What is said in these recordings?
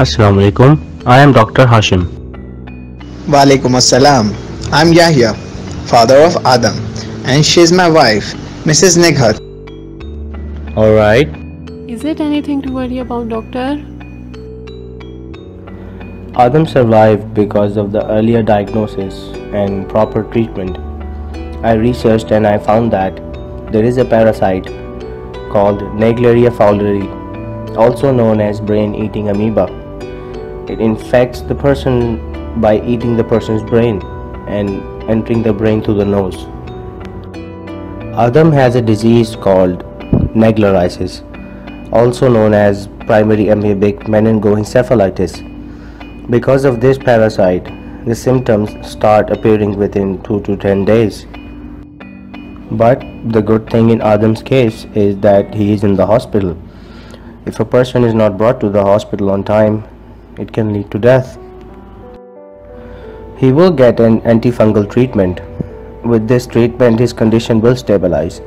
Assalamu alaikum. I am Dr. Hashim. Walaikum assalam. I'm Yahya, father of Adam, and she's my wife, Mrs. Nighat. Alright. Is it anything to worry about, doctor? Adam survived because of the earlier diagnosis and proper treatment. I researched and I found that there is a parasite called Naegleria fowleri, also known as brain-eating amoeba. It infects the person by eating the person's brain and entering the brain through the nose. Adam has a disease called naegleriasis, also known as primary amoebic meningoencephalitis. Because of this parasite, the symptoms start appearing within 2 to 10 days. But the good thing in Adam's case is that he is in the hospital. If a person is not brought to the hospital on time, it can lead to death. He will get an antifungal treatment. With this treatment, his condition will stabilize.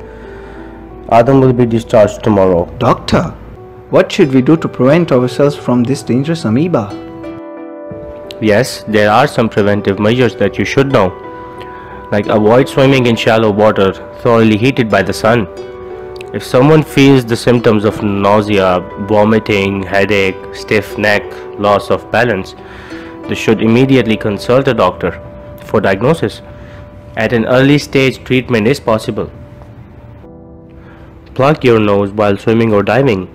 Adam will be discharged tomorrow. Doctor, what should we do to prevent ourselves from this dangerous amoeba? Yes, there are some preventive measures that you should know, like avoid swimming in shallow water thoroughly heated by the sun. If someone feels the symptoms of nausea, vomiting, headache, stiff neck, loss of balance, they should immediately consult a doctor for diagnosis. At an early stage, treatment is possible. Plug your nose while swimming or diving.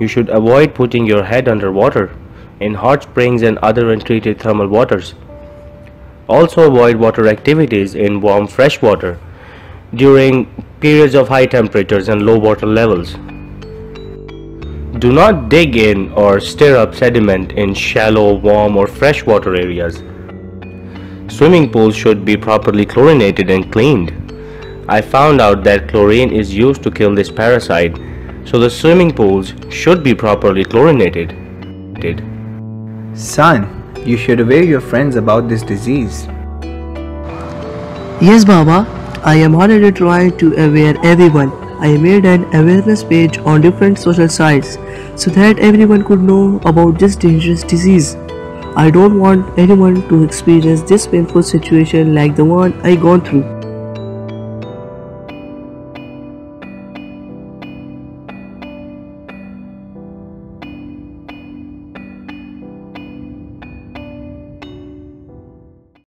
You should avoid putting your head under water in hot springs and other untreated thermal waters. Also avoid water activities in warm fresh water during periods of high temperatures and low water levels. Do not dig in or stir up sediment in shallow, warm or freshwater areas. Swimming pools should be properly chlorinated and cleaned. I found out that chlorine is used to kill this parasite, so the swimming pools should be properly chlorinated. Son, you should aware your friends about this disease. Yes, Baba. I am already trying to aware everyone. I made an awareness page on different social sites so that everyone could know about this dangerous disease. I don't want anyone to experience this painful situation like the one I gone through.